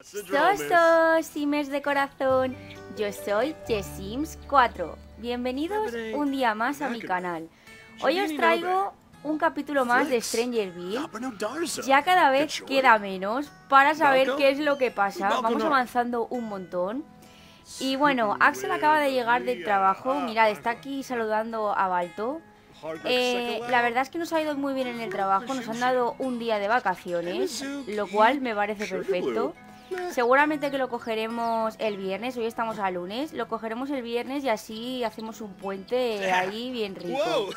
Sosos, simes de corazón. Yo soy Jessims 4. Bienvenidos un día más a mi canal. Hoy os traigo un capítulo más de Strangerville. Ya cada vez queda menos para saber qué es lo que pasa. Vamos avanzando un montón. Y bueno, Axel acaba de llegar del trabajo. Mirad, está aquí saludando a Balto. Eh, la verdad es que nos ha ido muy bien en el trabajo. Nos han dado un día de vacaciones, lo cual me parece perfecto. Seguramente que lo cogeremos el viernes, hoy estamos a lunes, lo cogeremos el viernes y así hacemos un puente ahí bien rico.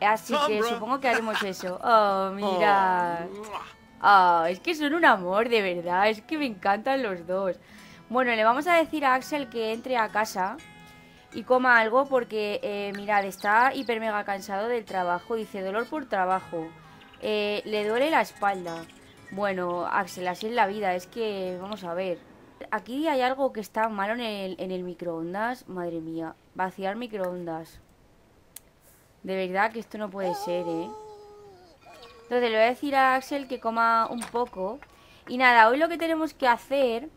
Así que supongo que haremos eso. Oh, mira. Oh, es que son un amor, de verdad, es que me encantan los dos. Bueno, le vamos a decir a Axel que entre a casa y coma algo porque, eh, mirad, está hiper mega cansado del trabajo, dice dolor por trabajo, eh, le duele la espalda. Bueno, Axel, así es la vida, es que, vamos a ver. Aquí hay algo que está malo en el, en el microondas, madre mía, vaciar microondas. De verdad que esto no puede ser, ¿eh? Entonces le voy a decir a Axel que coma un poco. Y nada, hoy lo que tenemos que hacer,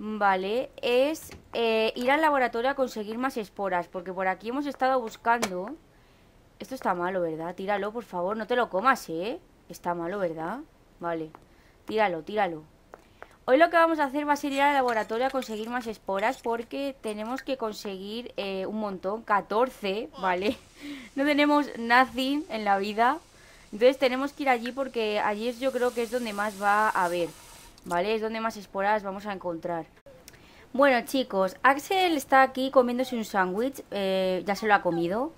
¿vale? Es eh, ir al laboratorio a conseguir más esporas. Porque por aquí hemos estado buscando... Esto está malo, ¿verdad? Tíralo, por favor, no te lo comas, ¿eh? Está malo, ¿verdad? Vale, tíralo, tíralo. Hoy lo que vamos a hacer va a ser ir al laboratorio a conseguir más esporas porque tenemos que conseguir eh, un montón, 14, ¿vale? No tenemos nothing en la vida, entonces tenemos que ir allí porque allí es, yo creo que es donde más va a haber, ¿vale? Es donde más esporas vamos a encontrar. Bueno chicos, Axel está aquí comiéndose un sándwich, eh, ya se lo ha comido.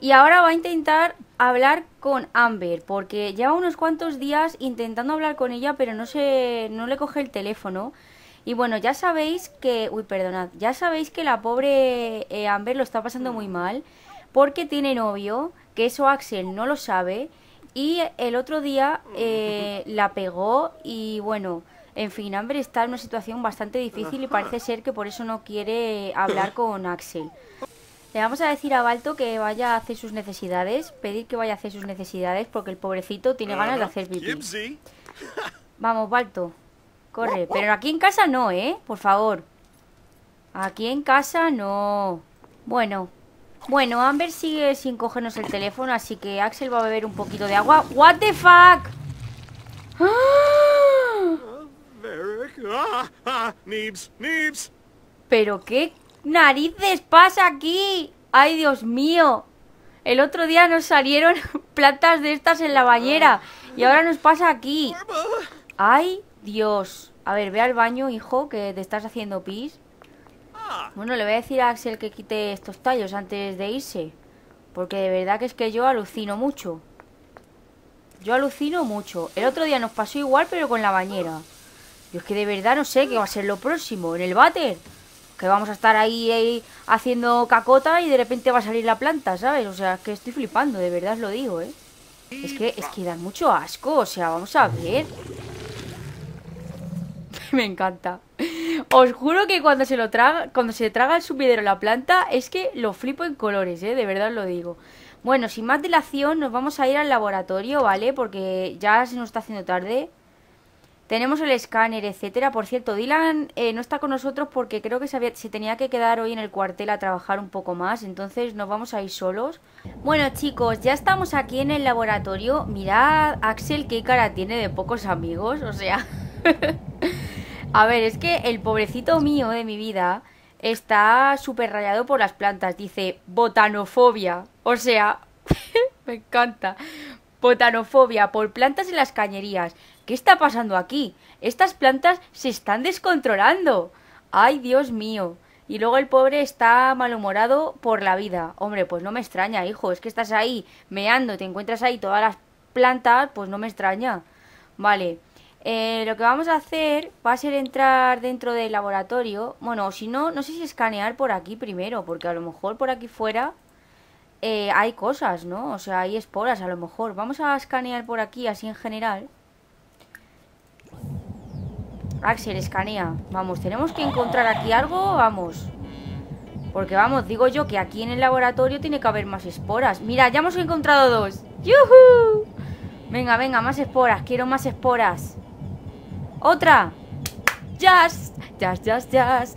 Y ahora va a intentar hablar con Amber, porque lleva unos cuantos días intentando hablar con ella, pero no se, no le coge el teléfono. Y bueno, ya sabéis que, uy, perdonad, ya sabéis que la pobre eh, Amber lo está pasando muy mal, porque tiene novio, que eso Axel no lo sabe, y el otro día eh, la pegó y bueno, en fin, Amber está en una situación bastante difícil y parece ser que por eso no quiere hablar con Axel. Le vamos a decir a Balto que vaya a hacer sus necesidades, pedir que vaya a hacer sus necesidades porque el pobrecito tiene ganas de hacer pipí. Vamos, Balto, corre. Pero aquí en casa no, ¿eh? Por favor. Aquí en casa no. Bueno. Bueno, Amber sigue sin cogernos el teléfono, así que Axel va a beber un poquito de agua. ¿What the fuck? ¿Pero qué narices pasa aquí? ¡Ay, Dios mío! El otro día nos salieron plantas de estas en la bañera y ahora nos pasa aquí. ¡Ay, Dios! A ver, ve al baño, hijo, que te estás haciendo pis. Bueno, le voy a decir a Axel que quite estos tallos antes de irse. Porque de verdad que es que yo alucino mucho. Yo alucino mucho. El otro día nos pasó igual, pero con la bañera. Yo es que de verdad no sé qué va a ser lo próximo. ¿En el váter? que vamos a estar ahí, haciendo cacota y de repente va a salir la planta, ¿sabes? O sea, que estoy flipando, de verdad lo digo, ¿eh? Es que, es que dan mucho asco, o sea, vamos a ver. Me encanta. Os juro que cuando se lo traga, cuando se traga el subidero la planta, es que lo flipo en colores, ¿eh? De verdad os lo digo. Bueno, sin más dilación, nos vamos a ir al laboratorio, ¿vale? Porque ya se nos está haciendo tarde. Tenemos el escáner, etcétera. Por cierto, Dylan eh, no está con nosotros porque creo que se, se, tenía que quedar hoy en el cuartel a trabajar un poco más. Entonces nos vamos a ir solos. Bueno, chicos, ya estamos aquí en el laboratorio. Mirad, Axel, qué cara tiene de pocos amigos. O sea... a ver, es que el pobrecito mío de mi vida está súper rayado por las plantas. Dice botanofobia. O sea, me encanta. Botanofobia por plantas en las cañerías. ¿Qué está pasando aquí? Estas plantas se están descontrolando. ¡Ay, Dios mío! Y luego el pobre está malhumorado por la vida. Hombre, pues no me extraña, hijo. Es que estás ahí meando, te encuentras ahí todas las plantas, pues no me extraña. Vale. Eh, lo que vamos a hacer va a ser entrar dentro del laboratorio. Bueno, si no, no sé si escanear por aquí primero, porque a lo mejor por aquí fuera eh, hay cosas, ¿no? O sea, hay esporas a lo mejor. Vamos a escanear por aquí así en general. Axel, escanea. Vamos, tenemos que encontrar aquí algo. Vamos. Porque vamos, digo yo que aquí en el laboratorio tiene que haber más esporas. Mira, ya hemos encontrado dos. ¡Yuhu! Venga, venga, más esporas. Quiero más esporas. ¡Otra! ¡Jazz! ¡Jazz, jazz, jazz!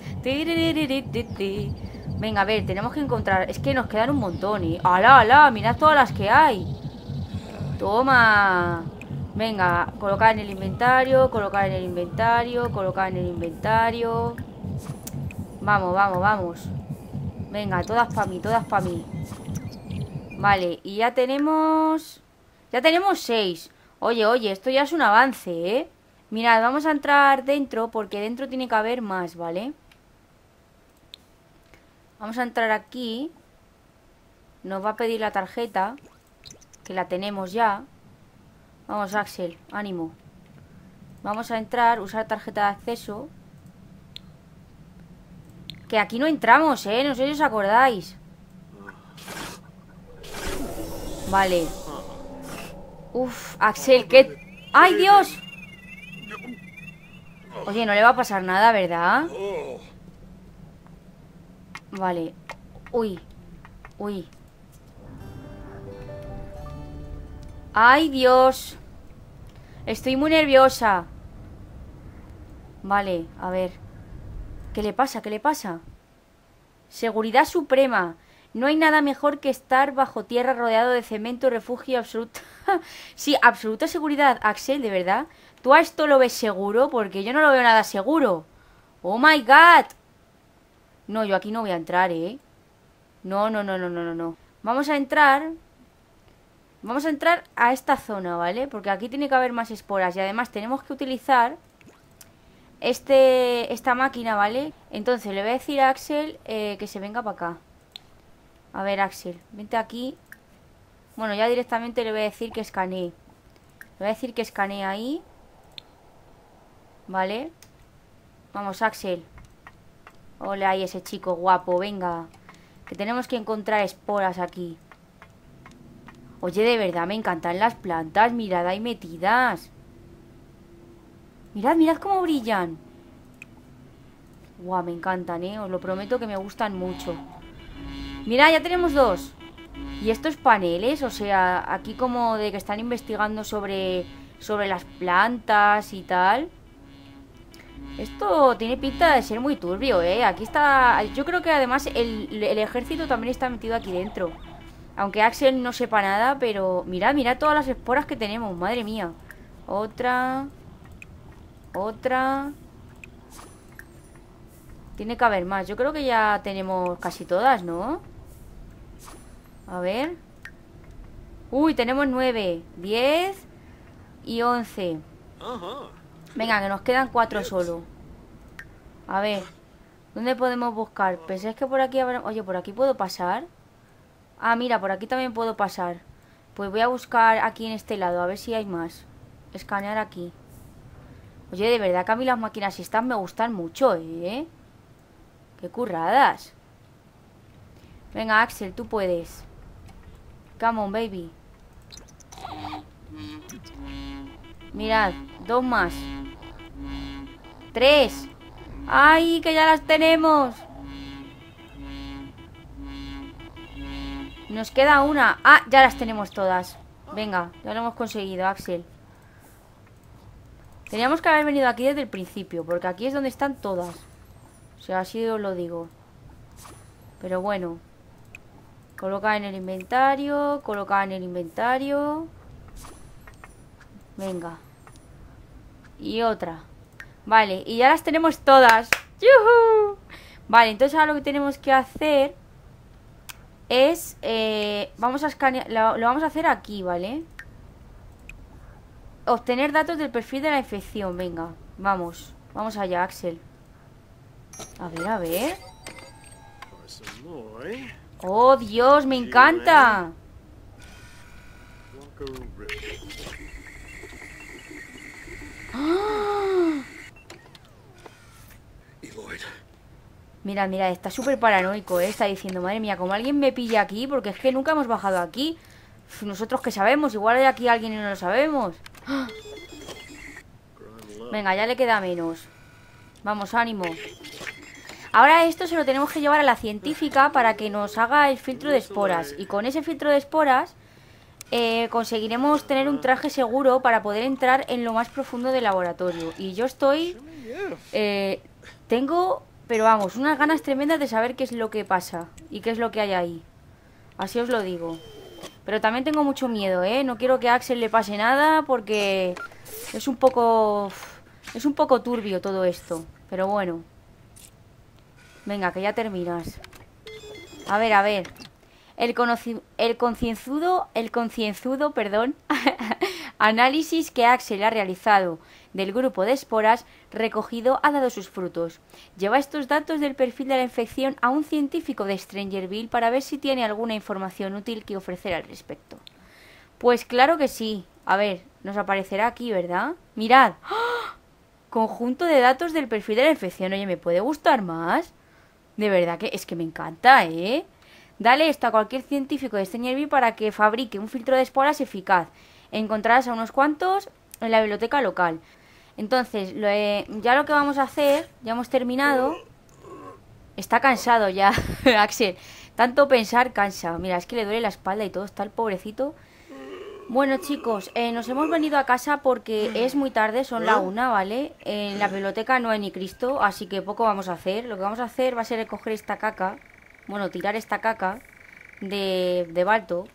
Venga, a ver, tenemos que encontrar... Es que nos quedan un montón, ¿eh? ¡Hala, hala! Mirad todas las que hay. Toma. Venga, colocar en el inventario, colocar en el inventario, colocar en el inventario. Vamos, vamos, vamos. Venga, todas para mí, todas para mí. Vale, y ya tenemos... Ya tenemos seis. Oye, oye, esto ya es un avance, ¿eh? Mirad, vamos a entrar dentro porque dentro tiene que haber más, ¿vale? Vamos a entrar aquí. Nos va a pedir la tarjeta. Que la tenemos ya. Vamos, Axel, ánimo. Vamos a entrar, usar tarjeta de acceso. Que aquí no entramos, ¿eh? No sé si os acordáis. Vale. Uf, Axel, ¿qué...? ¡Ay, Dios! Oye, no le va a pasar nada, ¿verdad? Vale. Uy. Uy. ¡Ay, Dios! Estoy muy nerviosa. Vale, a ver. ¿Qué le pasa? ¿Qué le pasa? Seguridad suprema. No hay nada mejor que estar bajo tierra rodeado de cemento, refugio absoluto. sí, absoluta seguridad, Axel, de verdad. ¿Tú a esto lo ves seguro? Porque yo no lo veo nada seguro. ¡Oh, my God! No, yo aquí no voy a entrar, ¿eh? No, no, no, no, no, no, no. Vamos a entrar Vamos a entrar a esta zona, ¿vale? Porque aquí tiene que haber más esporas y además tenemos que utilizar este, esta máquina, ¿vale? Entonces le voy a decir a Axel eh, que se venga para acá. A ver, Axel, vente aquí. Bueno, ya directamente le voy a decir que escanee. Le voy a decir que escanee ahí. ¿Vale? Vamos, Axel. Hola, ahí ese chico guapo, venga. Que tenemos que encontrar esporas aquí. Oye, de verdad me encantan las plantas. Mirad ahí metidas. Mirad, mirad cómo brillan. Guau, me encantan, ¿eh? Os lo prometo que me gustan mucho. Mirad, ya tenemos dos. Y estos paneles, o sea, aquí como de que están investigando sobre, sobre las plantas y tal. Esto tiene pinta de ser muy turbio, ¿eh? Aquí está... Yo creo que además el, el ejército también está metido aquí dentro. Aunque Axel no sepa nada, pero... Mirad, mirad todas las esporas que tenemos, madre mía. Otra... Otra... Tiene que haber más. Yo creo que ya tenemos casi todas, ¿no? A ver. Uy, tenemos nueve. Diez y once. Venga, que nos quedan cuatro solo. A ver. ¿Dónde podemos buscar? ¿Pensáis que por aquí habrá... Oye, ¿por aquí puedo pasar? Ah, mira, por aquí también puedo pasar. Pues voy a buscar aquí en este lado, a ver si hay más. Escanear aquí. Oye, de verdad que a mí las máquinas están me gustan mucho, ¿eh? Qué curradas. Venga, Axel, tú puedes. Come on, baby. Mirad, dos más. Tres. ¡Ay, que ya las tenemos! Nos queda una. Ah, ya las tenemos todas. Venga, ya lo hemos conseguido, Axel. Teníamos que haber venido aquí desde el principio, porque aquí es donde están todas. O sea, así os lo digo. Pero bueno. Coloca en el inventario, coloca en el inventario. Venga. Y otra. Vale, y ya las tenemos todas. ¡Yuhu! Vale, entonces ahora lo que tenemos que hacer es... Eh, vamos a escanear... Lo, vamos a hacer aquí, ¿vale? Obtener datos del perfil de la infección. Venga, vamos. Vamos allá, Axel. A ver, a ver. ¡Oh, Dios! ¡Me encanta! ¡Ah! Mira, mira, está súper paranoico, ¿eh? Está diciendo, madre mía, como alguien me pilla aquí, porque es que nunca hemos bajado aquí. Nosotros que sabemos, igual hay aquí alguien y no lo sabemos. Venga, ya le queda menos. Vamos, ánimo. Ahora esto se lo tenemos que llevar a la científica para que nos haga el filtro de esporas. Y con ese filtro de esporas eh, conseguiremos tener un traje seguro para poder entrar en lo más profundo del laboratorio. Y yo estoy... Eh, tengo, pero vamos, unas ganas tremendas de saber qué es lo que pasa y qué es lo que hay ahí. Así os lo digo. Pero también tengo mucho miedo, ¿eh? No quiero que a Axel le pase nada porque es un poco... Es un poco turbio todo esto. Pero bueno. Venga, que ya terminas. A ver, a ver. El, el concienzudo, el concienzudo, perdón, análisis que Axel ha realizado del grupo de esporas recogido ha dado sus frutos. Lleva estos datos del perfil de la infección a un científico de Strangerville para ver si tiene alguna información útil que ofrecer al respecto. Pues claro que sí. A ver, nos aparecerá aquí, ¿verdad? Mirad. ¡Ah! Conjunto de datos del perfil de la infección. Oye, ¿me puede gustar más? De verdad que es que me encanta, ¿eh? Dale esto a cualquier científico de Stenerby para que fabrique un filtro de esporas eficaz. Encontrarás a unos cuantos en la biblioteca local. Entonces, ya lo que vamos a hacer, ya hemos terminado. Está cansado ya, Axel. Tanto pensar cansa. Mira, es que le duele la espalda y todo, está el pobrecito. Bueno chicos, eh, nos hemos venido a casa porque es muy tarde, son la una, ¿vale? En la biblioteca no hay ni Cristo, así que poco vamos a hacer. Lo que vamos a hacer va a ser recoger esta caca, bueno, tirar esta caca de, de Balto.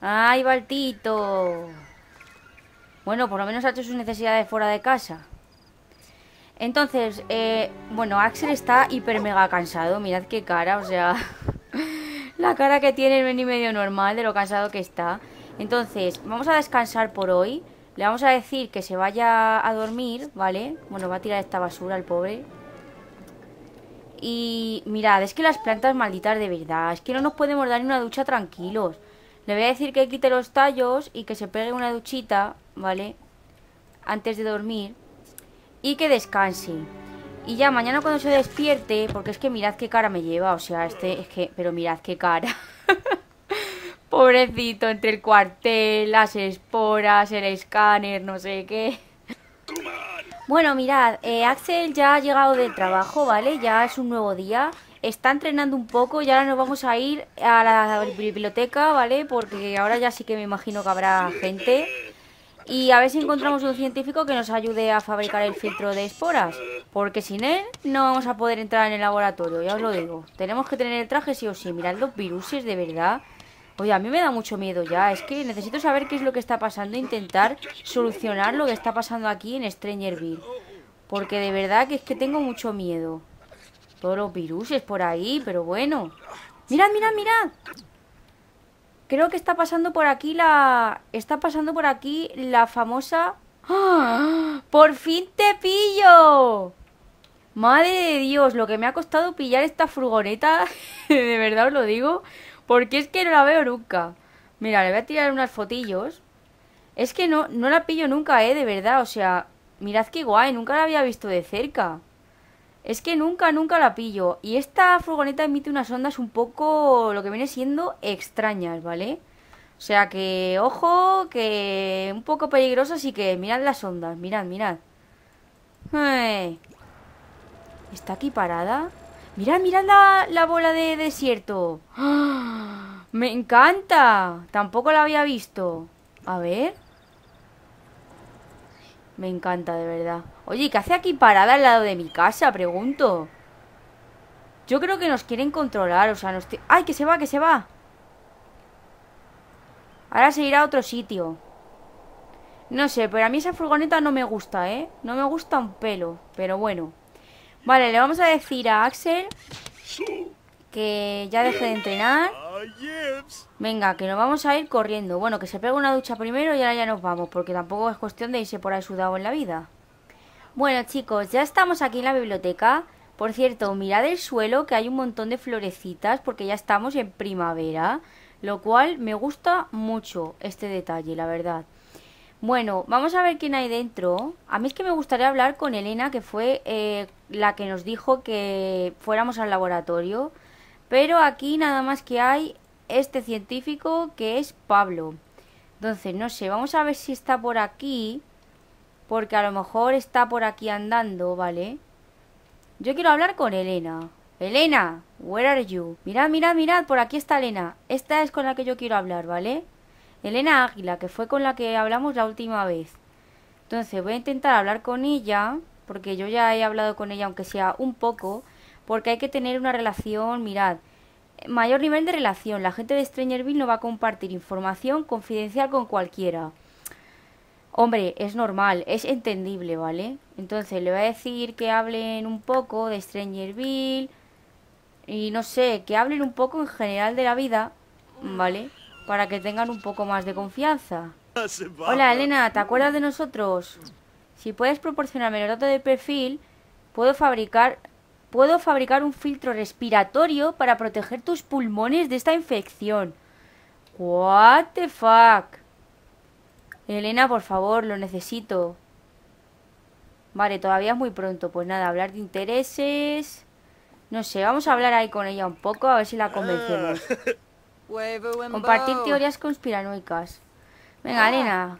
¡Ay, Baltito! Bueno, por lo menos ha hecho sus necesidades fuera de casa. Entonces, eh, bueno, Axel está hiper mega cansado, mirad qué cara, o sea... la cara que tiene es ni medio normal de lo cansado que está. Entonces, vamos a descansar por hoy. Le vamos a decir que se vaya a dormir, ¿vale? Bueno, va a tirar esta basura el pobre. Y mirad, es que las plantas malditas de verdad, es que no nos podemos dar ni una ducha tranquilos. Le voy a decir que quite los tallos y que se pegue una duchita, ¿vale? Antes de dormir. Y que descanse. Y ya mañana cuando se despierte, porque es que mirad qué cara me lleva, o sea, este es que, pero mirad qué cara. Pobrecito, entre el cuartel, las esporas, el escáner, no sé qué. Bueno, mirad, eh, Axel ya ha llegado del trabajo, ¿vale? Ya es un nuevo día. Está entrenando un poco y ahora nos vamos a ir a la biblioteca, ¿vale? Porque ahora ya sí que me imagino que habrá gente. Y a ver si encontramos un científico que nos ayude a fabricar el filtro de esporas. Porque sin él no vamos a poder entrar en el laboratorio, ya os lo digo. Tenemos que tener el traje sí o sí. Mirad los viruses, de verdad. Oye, a mí me da mucho miedo ya. Es que necesito saber qué es lo que está pasando e intentar solucionar lo que está pasando aquí en Strangerville. Porque de verdad que es que tengo mucho miedo. Todos los viruses por ahí, pero bueno. Mirad, mirad, mirad. Creo que está pasando por aquí la... Está pasando por aquí la famosa... ¡Ah! ¡Por fin te pillo! Madre de Dios, lo que me ha costado pillar esta furgoneta, de verdad os lo digo, porque es que no la veo nunca. Mira, le voy a tirar unas fotillos. Es que no, no la pillo nunca, eh, de verdad. O sea, mirad qué guay, nunca la había visto de cerca. Es que nunca, nunca la pillo. Y esta furgoneta emite unas ondas un poco, lo que viene siendo extrañas, ¿vale? O sea que, ojo, que un poco peligrosas y que mirad las ondas, mirad, mirad. ¿Está aquí parada? Mirad, mirad la, bola de desierto. ¡Ah! ¡Me encanta! Tampoco la había visto. A ver. Me encanta, de verdad. Oye, ¿qué hace aquí parada al lado de mi casa? Pregunto. Yo creo que nos quieren controlar, o sea, nos... ¡Ay, que se va, que se va! Ahora se irá a otro sitio. No sé, pero a mí esa furgoneta no me gusta, ¿eh? No me gusta un pelo, pero bueno. Vale, le vamos a decir a Axel que ya deje de entrenar. Venga, que nos vamos a ir corriendo. Bueno, que se pegue una ducha primero y ahora ya nos vamos, porque tampoco es cuestión de irse por ahí sudado en la vida. Bueno, chicos, ya estamos aquí en la biblioteca. Por cierto, mirad el suelo, que hay un montón de florecitas, porque ya estamos en primavera. Lo cual me gusta mucho este detalle, la verdad. Bueno, vamos a ver quién hay dentro. A mí es que me gustaría hablar con Elena, que fue eh, la que nos dijo que fuéramos al laboratorio. Pero aquí nada más que hay este científico que es Pablo. Entonces, no sé, vamos a ver si está por aquí. Porque a lo mejor está por aquí andando, ¿vale? Yo quiero hablar con Elena. Elena, where are you? Mirad, mirad, mirad, por aquí está Elena. Esta es con la que yo quiero hablar, ¿vale? Elena Águila, que fue con la que hablamos la última vez. Entonces voy a intentar hablar con ella, porque yo ya he hablado con ella, aunque sea un poco, porque hay que tener una relación, mirad, mayor nivel de relación. La gente de Strangerville no va a compartir información confidencial con cualquiera. Hombre, es normal, es entendible, ¿vale? Entonces le voy a decir que hablen un poco de Strangerville y no sé, que hablen un poco en general de la vida, ¿vale? Para que tengan un poco más de confianza. Hola Elena, ¿te acuerdas de nosotros? Si puedes proporcionarme los datos de perfil, puedo fabricar puedo fabricar un filtro respiratorio para proteger tus pulmones de esta infección. What the fuck? Elena, por favor, lo necesito. Vale, todavía es muy pronto. Pues nada, hablar de intereses. No sé, vamos a hablar ahí con ella un poco, a ver si la convencemos. Compartir teorías conspiranoicas. Venga, Elena.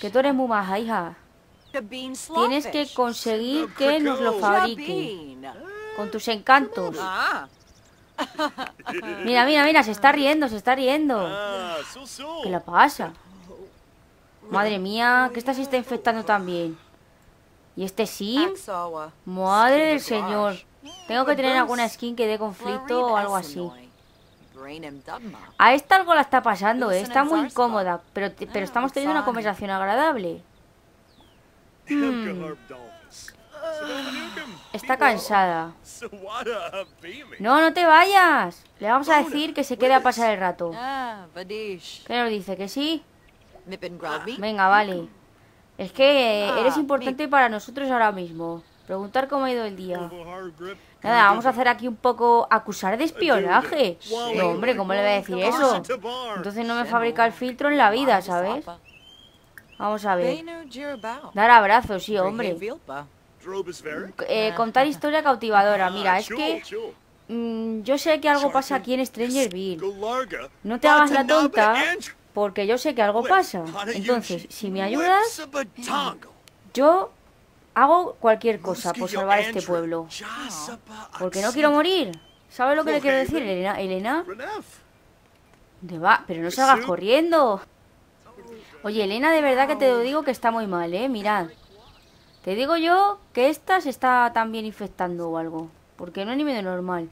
Que tú eres muy maja, hija. Tienes que conseguir que nos lo fabrique. Con tus encantos. Mira, mira, mira, se está riendo, se está riendo. ¿Qué le pasa? Madre mía, que esta se está infectando también. ¿Y este sim? Madre del señor. Tengo que tener alguna skin que dé conflicto o algo así. A esta algo la está pasando, ¿eh? está muy incómoda, pero, pero estamos teniendo una conversación agradable. Hmm. Está cansada. No, no te vayas. Le vamos a decir que se quede a pasar el rato. ¿Qué nos dice? ¿Que sí? Venga, vale. Es que ah, eres importante para nosotros ahora mismo. Preguntar cómo ha ido el día. Nada, vamos a hacer aquí un poco acusar de espionaje. No, hombre, ¿cómo le voy a decir eso? Entonces no me fabrica el filtro en la vida, ¿sabes? Vamos a ver. Dar abrazos, sí, hombre. Eh, contar historia cautivadora. Mira, es que mm, yo sé que algo pasa aquí en Strangerville. No te hagas la tonta porque yo sé que algo pasa. Entonces, si me ayudas, yo hago cualquier cosa por salvar este pueblo. Porque no quiero morir. ¿Sabes lo que le quiero decir, Elena? ¿Elena? ¿Dónde va? Pero no salgas corriendo. Oye, Elena, de verdad que te lo digo que está muy mal, ¿eh? Mirad. Te digo yo que esta se está también infectando o algo. Porque no es ni medio normal.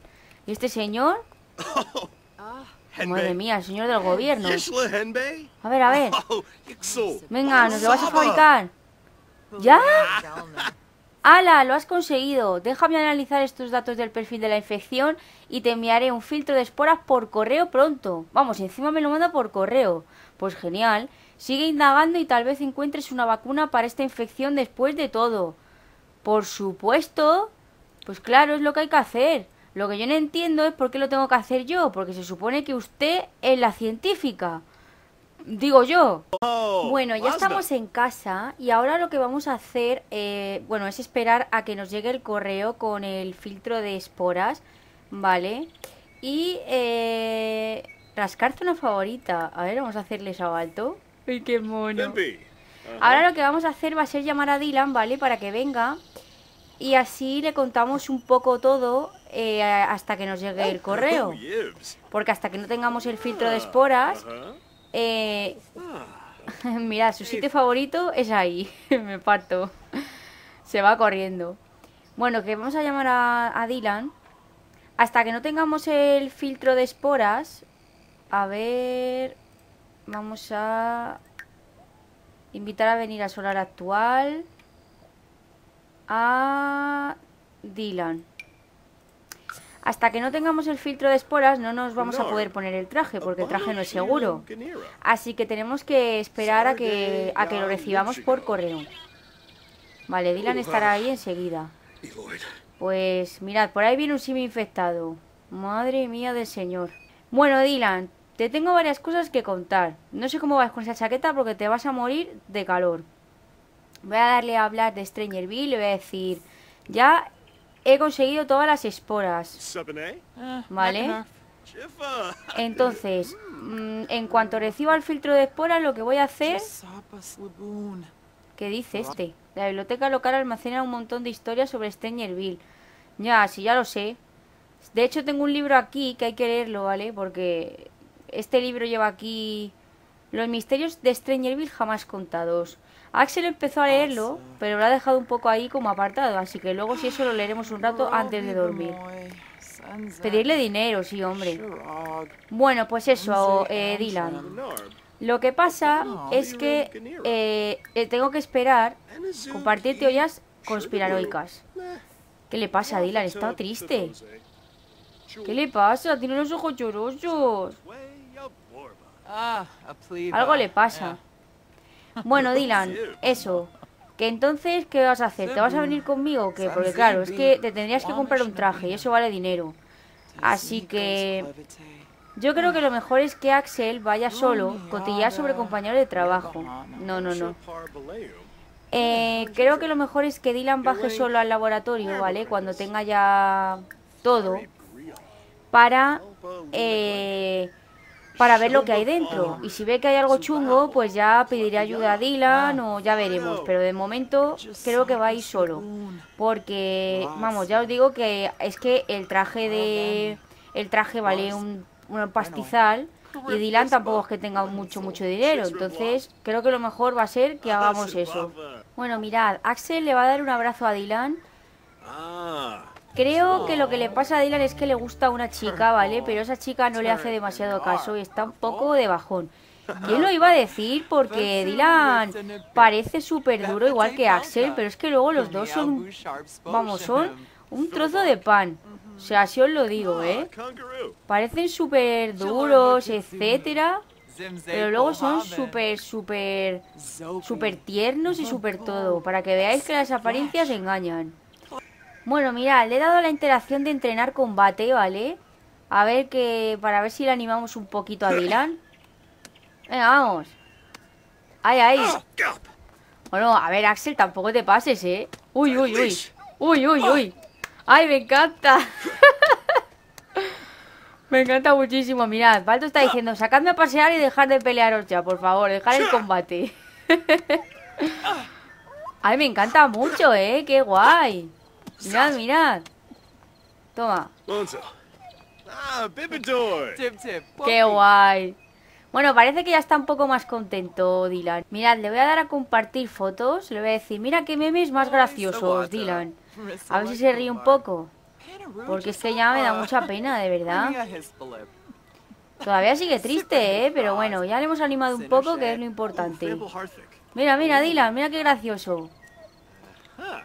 ¿Y este señor? Madre mía, el señor del gobierno. A ver, a ver. Venga, ¿nos lo vas a fabricar? ¿Ya? ¡Hala! Lo has conseguido. Déjame analizar estos datos del perfil de la infección y te enviaré un filtro de esporas por correo pronto. Vamos, encima me lo manda por correo. Pues genial. Sigue indagando y tal vez encuentres una vacuna para esta infección después de todo. Por supuesto. Pues claro, es lo que hay que hacer. Lo que yo no entiendo es por qué lo tengo que hacer yo, porque se supone que usted es la científica. Digo yo. Oh, bueno, ya estamos en casa y ahora lo que vamos a hacer, eh, bueno, es esperar a que nos llegue el correo con el filtro de esporas, ¿vale? Y eh, rascar zona favorita. A ver, vamos a hacerle eso alto. ¡Ay, qué mono! Ahora lo que vamos a hacer va a ser llamar a Dylan, ¿vale? Para que venga y así le contamos un poco todo eh, hasta que nos llegue el correo. Porque hasta que no tengamos el filtro de esporas... Eh, mirad, su sitio favorito es ahí. Me parto. Se va corriendo. Bueno, que vamos a llamar a, a Dylan. Hasta que no tengamos el filtro de esporas... A ver... Vamos a... Invitar a venir a Solar Actual a Dylan. Hasta que no tengamos el filtro de esporas no nos vamos a poder poner el traje, porque el traje no es seguro. Así que tenemos que esperar a que, a que lo recibamos por correo. Vale, Dylan estará ahí enseguida. Pues mirad, por ahí viene un simi infectado. Madre mía del señor. Bueno, Dylan, te tengo varias cosas que contar. No sé cómo vas con esa chaqueta porque te vas a morir de calor. Voy a darle a hablar de Strangerville y le voy a decir, ya he conseguido todas las esporas. Ah, ¿Vale? Entonces, mm, en cuanto reciba el filtro de esporas, lo que voy a hacer... ¿Qué dice este? La biblioteca local almacena un montón de historias sobre Strangerville. Ya, sí, ya lo sé. De hecho, tengo un libro aquí que hay que leerlo, ¿vale? Porque este libro lleva aquí Los misterios de Strangerville jamás contados. Axel empezó a leerlo, pero lo ha dejado un poco ahí como apartado, así que luego si eso lo leeremos un rato antes de dormir. Pedirle dinero, sí, hombre. Bueno, pues eso, eh, Dylan. Lo que pasa es que eh, eh, tengo que esperar compartir teorías conspiranoicas. ¿Qué le pasa a Dylan? Está triste. ¿Qué le pasa? Tiene los ojos llorosos. Algo le pasa. Bueno, Dylan, eso. Que entonces, ¿qué vas a hacer? ¿Te vas a venir conmigo o qué? Porque claro, es que te tendrías que comprar un traje y eso vale dinero. Así que... Yo creo que lo mejor es que Axel vaya solo, cotillar sobre compañero de trabajo. No, no, no. Eh, creo que lo mejor es que Dylan baje solo al laboratorio, ¿vale? Cuando tenga ya todo. Para... Eh, para ver lo que hay dentro. Y si ve que hay algo chungo, pues ya pediré ayuda a Dylan o ya veremos. Pero de momento creo que va a ir solo. Porque, vamos, ya os digo que es que el traje de... El traje vale un, pastizal y Dylan tampoco es que tenga mucho, mucho dinero. Entonces, creo que lo mejor va a ser que hagamos eso. Bueno, mirad, Axel le va a dar un abrazo a Dylan. Creo que lo que le pasa a Dylan es que le gusta a una chica, ¿vale? Pero esa chica no le hace demasiado caso y está un poco de bajón. ¿Quién lo iba a decir? Porque Dylan parece súper duro, igual que Axel, pero es que luego los dos son, vamos, son un trozo de pan. O sea, así os lo digo, ¿eh? Parecen súper duros, etcétera. Pero luego son súper, súper, súper tiernos y súper todo. Para que veáis que las apariencias engañan. Bueno, mirad, le he dado la interacción de entrenar combate, ¿vale? A ver que... Para ver si le animamos un poquito a Dylan. Venga, vamos. Ahí, ahí. Bueno, a ver, Axel, tampoco te pases, ¿eh? Uy, uy, uy. Uy, uy, uy. ¡Ay, me encanta! me encanta muchísimo. Mirad, Balto está diciendo, sacadme a pasear y dejar de pelearos ya, por favor. Dejar el combate. Ay, me encanta mucho, ¿eh? ¡Qué guay! Mirad, mirad. Toma. Ah, Qué guay. Bueno, parece que ya está un poco más contento Dylan. Mirad, le voy a dar a compartir fotos. Le voy a decir, mira qué memes más graciosos, Dylan. A ver si se ríe un poco. Porque es que ya me da mucha pena, de verdad. Todavía sigue triste, ¿eh? Pero bueno, ya le hemos animado un poco, que es lo importante. Mira, mira, Dylan, mira qué gracioso.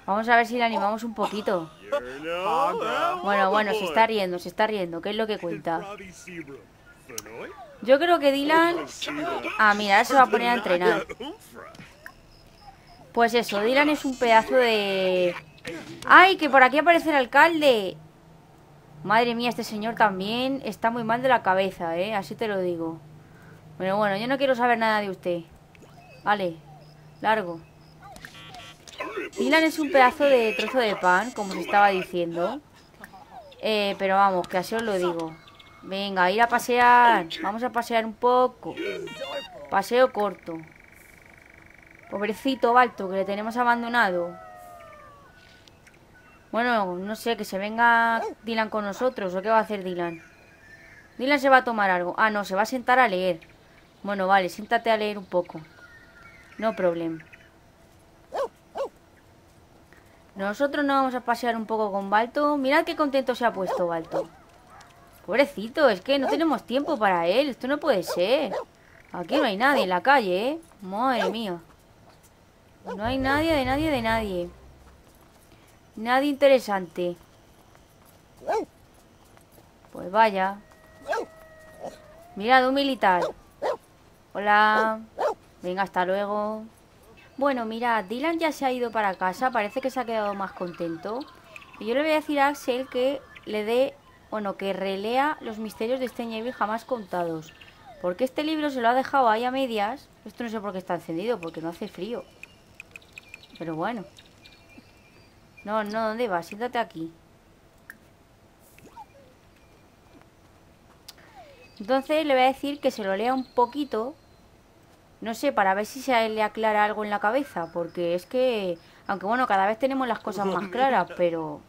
Vamos a ver si le animamos un poquito. Bueno, bueno, se está riendo, se está riendo. ¿Qué es lo que cuenta? Yo creo que Dylan... Ah, mira, se va a poner a entrenar. Pues eso, Dylan es un pedazo de... ¡Ay, que por aquí aparece el alcalde! Madre mía, este señor también está muy mal de la cabeza, ¿eh? Así te lo digo. Pero bueno, yo no quiero saber nada de usted. Vale, largo. Dylan es un pedazo de trozo de pan, como se estaba diciendo. Eh, pero vamos, que así os lo digo. Venga, ir a pasear. Vamos a pasear un poco. Paseo corto. Pobrecito Balto, que le tenemos abandonado. Bueno, no sé, que se venga Dylan con nosotros. ¿O qué va a hacer Dylan? Dylan se va a tomar algo. Ah, no, se va a sentar a leer. Bueno, vale, siéntate a leer un poco. No problema. Nosotros nos vamos a pasear un poco con Balto. Mirad qué contento se ha puesto Balto. Pobrecito, es que no tenemos tiempo para él. Esto no puede ser. Aquí no hay nadie en la calle, ¿eh? Madre mía. No hay nadie, de nadie, de nadie. Nadie interesante. Pues vaya. Mirad, un militar. Hola. Venga, hasta luego. Bueno, mira, Dylan ya se ha ido para casa, parece que se ha quedado más contento. Y yo le voy a decir a Axel que le dé, bueno, que relea los misterios de este nieve jamás contados. Porque este libro se lo ha dejado ahí a medias. Esto no sé por qué está encendido, porque no hace frío. Pero bueno. No, no, ¿dónde vas? Siéntate aquí. Entonces le voy a decir que se lo lea un poquito no sé, para ver si se le aclara algo en la cabeza, porque es que, aunque bueno, cada vez tenemos las cosas más claras, pero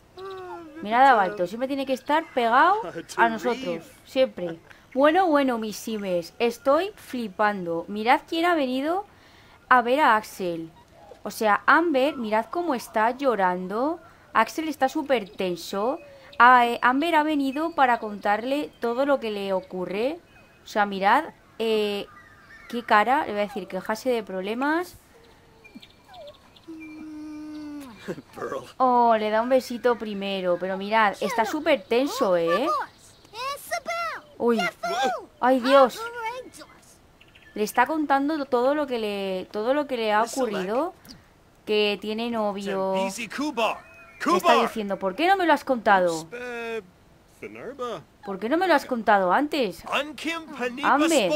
Mirad a Balto, siempre tiene que estar pegado a nosotros, siempre. Bueno, bueno, mis simes, estoy flipando. Mirad quién ha venido a ver a Axel. O sea, Amber, mirad cómo está llorando. Axel está súper tenso. Ah, eh, Amber ha venido para contarle todo lo que le ocurre. O sea, mirad eh, qué cara. Le voy a decir, quejarse de problemas. Oh, le da un besito primero. Pero mirad, está súper tenso, ¿eh? Uy. Ay, Dios. Le está contando todo lo que le todo lo que le ha ocurrido, que tiene novio. Le está diciendo, ¿por qué no me lo has contado? ¿Por qué no me lo has contado antes? Amber.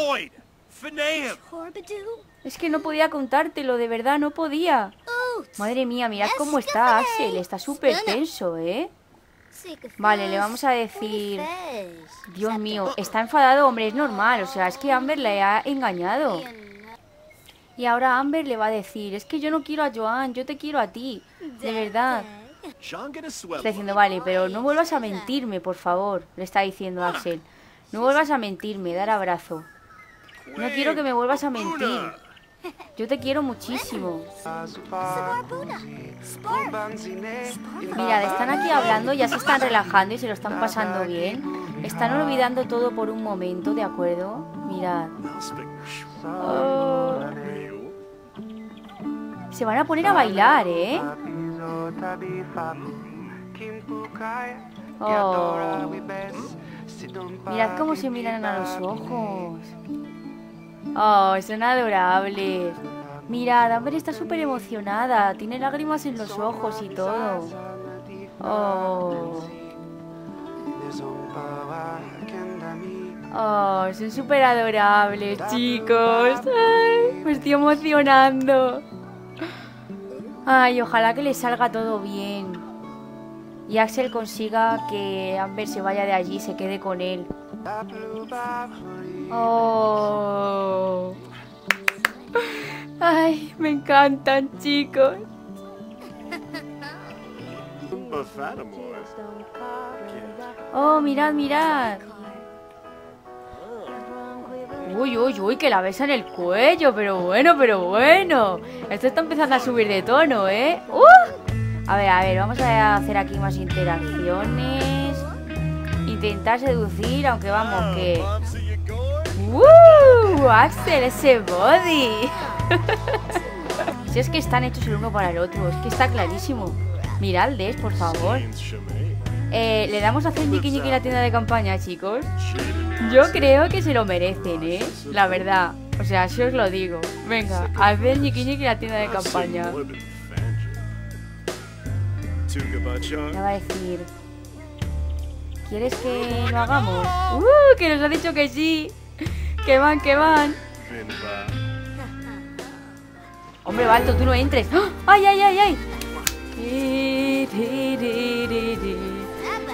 Es que no podía contártelo, de verdad, no podía. Madre mía, mirad cómo está Axel, está súper tenso, ¿eh? Vale, le vamos a decir... Dios mío, está enfadado, hombre, es normal. O sea, es que Amber le ha engañado. Y ahora Amber le va a decir, es que yo no quiero a Joan, yo te quiero a ti. De verdad. Está diciendo, vale, pero no vuelvas a mentirme, por favor. Le está diciendo Axel. No vuelvas a mentirme, dar abrazo. No quiero que me vuelvas a mentir. Yo te quiero muchísimo. Mirad, están aquí hablando, ya se están relajando y se lo están pasando bien. Están olvidando todo por un momento, ¿de acuerdo? Mirad. Oh. Se van a poner a bailar, ¿eh? Oh. Mirad cómo se miran a los ojos. Oh, son adorables. Mirad, Amber está súper emocionada. Tiene lágrimas en los ojos y todo. Oh. Oh, son súper adorables, chicos. Ay, me estoy emocionando. Ay, ojalá que le salga todo bien. Y Axel consiga que Amber se vaya de allí y se quede con él. Oh. Ay, me encantan, chicos. Oh, mirad, mirad. Uy, uy, uy, que la besa en el cuello, pero bueno, pero bueno. Esto está empezando a subir de tono, ¿eh? ¡Uh! A ver, a ver, vamos a hacer aquí más interacciones. Intentar seducir, aunque vamos, que... ¡Uh! Axel, ese body. si es que están hechos el uno para el otro, es que está clarísimo. Miraldes, por favor. Eh, ¿Le damos a hacer Niki Niki la tienda de campaña, chicos? Yo creo que se lo merecen, ¿eh? La verdad. O sea, si os lo digo. Venga, haced Niki Niki la tienda de campaña. Me va a decir... ¿Quieres que lo hagamos? ¡Uh! Que nos ha dicho que sí. Que van, que van. Hombre, Balto, tú no entres. ¡Ah! ¡Ay, ay, ay, ay!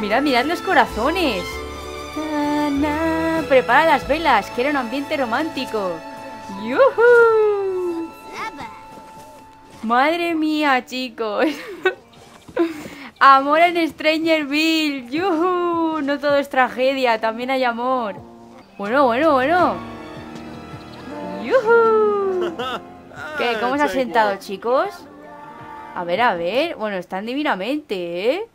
Mirad, mirad los corazones. Prepara las velas, quiero un ambiente romántico. ¡Yuhu! Madre mía, chicos. Amor en Strangerville. ¡Yuhu! No todo es tragedia, también hay amor. Bueno, bueno, bueno. ¡Yuhu! ¿Qué? ¿Cómo se ha sentado, chicos? A ver, a ver. Bueno, están divinamente, ¿eh?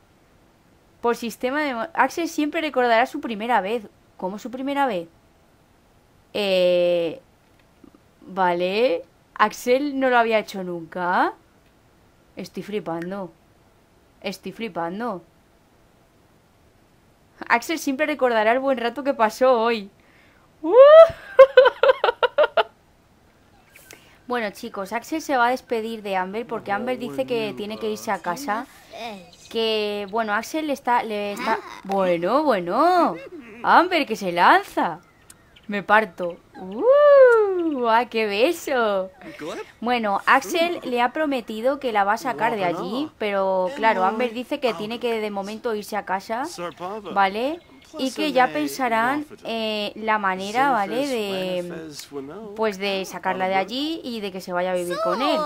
Por sistema de... Axel siempre recordará su primera vez. ¿Cómo su primera vez? Eh... Vale. Axel no lo había hecho nunca. Estoy flipando. Estoy flipando. Axel siempre recordará el buen rato que pasó hoy. ¡Uh! bueno, chicos, Axel se va a despedir de Amber porque Amber dice que tiene que irse a casa. Que, bueno, Axel le está... Le está... Bueno, bueno. Amber, que se lanza. Me parto. ¡Uh! ¡Ah, qué beso! Bueno, Axel le ha prometido que la va a sacar de allí, pero claro, Amber dice que tiene que de momento irse a casa, ¿vale? Y que ya pensarán eh, la manera, ¿vale? De, pues de sacarla de allí y de que se vaya a vivir con él,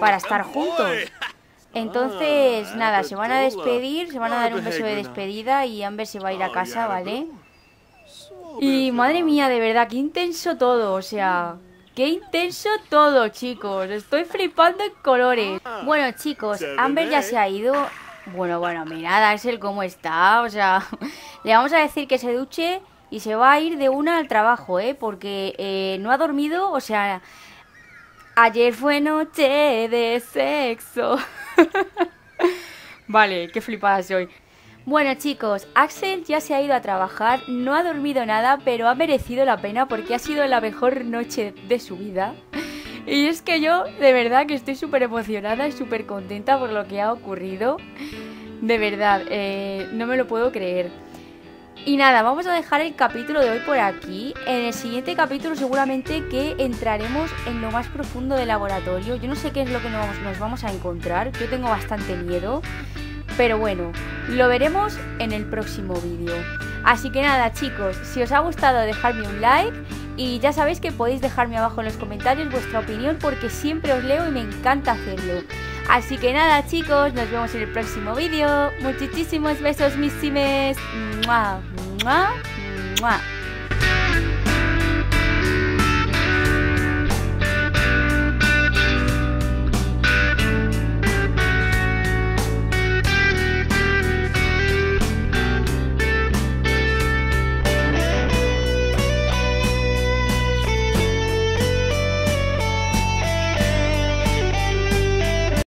para estar juntos. Entonces, ah, nada, se van a despedir, se van a dar un beso de despedida y Amber se va a ir a oh, casa, ¿vale? Y madre mía, de verdad, qué intenso todo, o sea... Qué intenso todo, chicos. Estoy flipando en colores. Ah, bueno, chicos, Amber ya se ha ido. Bueno, bueno, mirad el cómo está. O sea, le vamos a decir que se duche y se va a ir de una al trabajo, ¿eh? Porque eh, no ha dormido, o sea... Ayer fue noche de sexo. vale, qué flipada soy. Bueno chicos, Axel ya se ha ido a trabajar, no ha dormido nada, pero ha merecido la pena porque ha sido la mejor noche de su vida. Y es que yo de verdad que estoy súper emocionada y súper contenta por lo que ha ocurrido. De verdad, eh, no me lo puedo creer. Y nada, vamos a dejar el capítulo de hoy por aquí. En el siguiente capítulo seguramente que entraremos en lo más profundo del laboratorio. Yo no sé qué es lo que nos vamos a encontrar, yo tengo bastante miedo. Pero bueno, lo veremos en el próximo vídeo. Así que nada chicos, si os ha gustado dejadme un like y ya sabéis que podéis dejarme abajo en los comentarios vuestra opinión porque siempre os leo y me encanta hacerlo. Así que nada chicos, nos vemos en el próximo vídeo. Muchísimos besos mis simes.